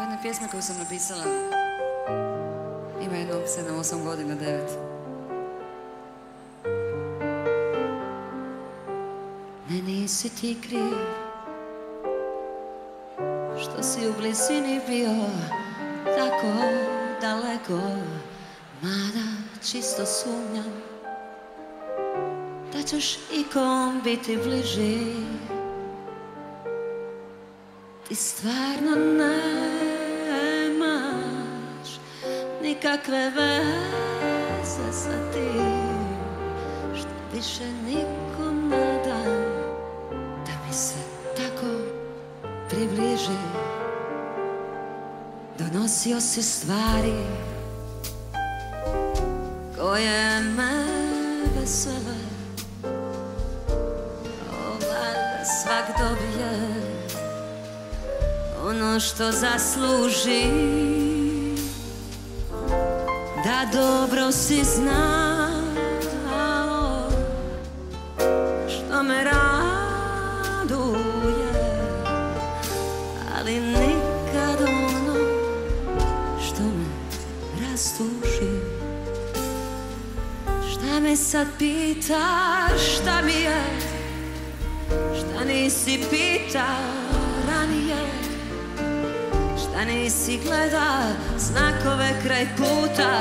Jedna pjesma koju sam napisala ima jedno 7-8 godina, 9. Ne nisi ti kriv Što si u blizini bio tako daleko Mada čisto sumnjam Da ćeš ikom biti bliži Ti stvarno nemaš nikakve veze sa tim Što više nikom ne dam Da mi se tako približi. Donosio si stvari koje me vesele. Ova svak dobije ono što zasluži Da dobro si znao Što me raduje Ali nikad ono što me rastuži. Šta me sad pitaš, šta mi je Šta nisi pitao ranije Šta nisi gleda znakove kraj puta.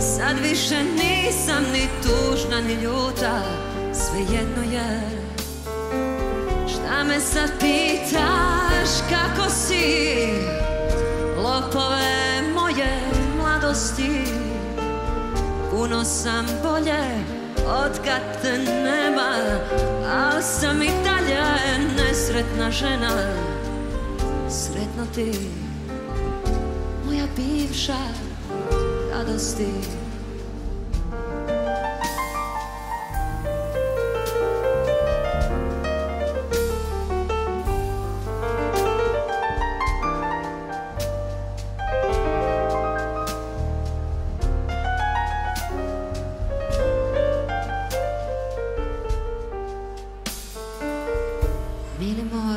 Sad više nisam ni tužna ni ljuta. Svejedno je. Šta me sad pitaš kako si? Lopove moje mladosti. Puno sam bolje od kad te nema. Al sam i dalje nesretna žena. Sretno ti moja bivša radosti Mili moj,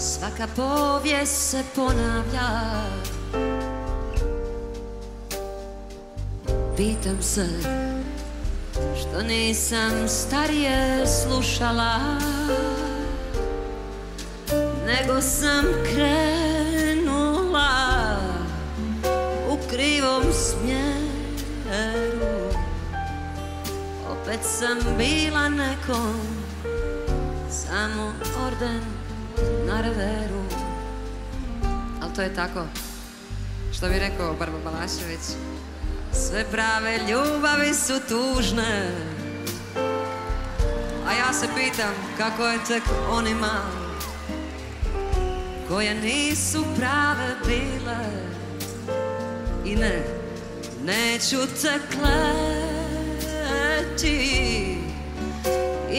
svaka povijest se ponavlja. Pitam se što nisam starije slušala? Nego sam krenula u krivom smjeru. Opet sam bila nekom samo orden na reveru. Ali to je tako Što bi rekao Barba Balašević. Sve prave ljubavi su tužne. A ja se pitam kako je tek onima Koje nisu prave bile. I ne, neću te kleti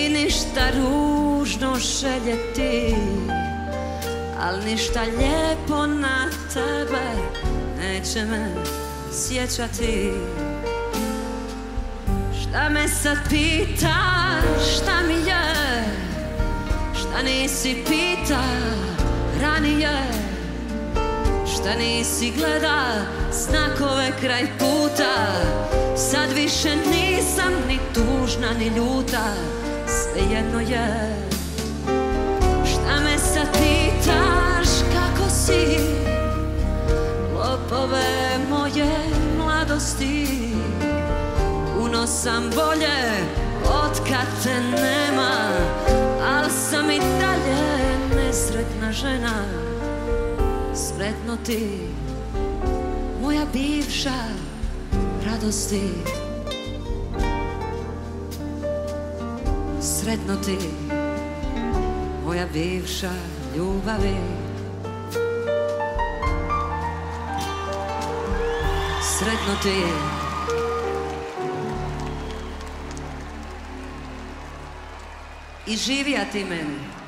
i ništa ružno željeti Al ništa lijepo na tebe neće me sjećati. Šta me sad pitaš, šta mi je Šta nisi pita ranije? Šta nisi gleda znakove kraj puta Sad više nisam ni tužna ni ljuta Svejedno je. Šta me sad pitaš kako si? Lopove moje mladosti. Puno sam bolje od kad te nema Al sam i dalje nesretna žena. Sretno ti moja bivša radosti Sretno ti moja bivša ljubavi. Sretno ti. I živija ti meni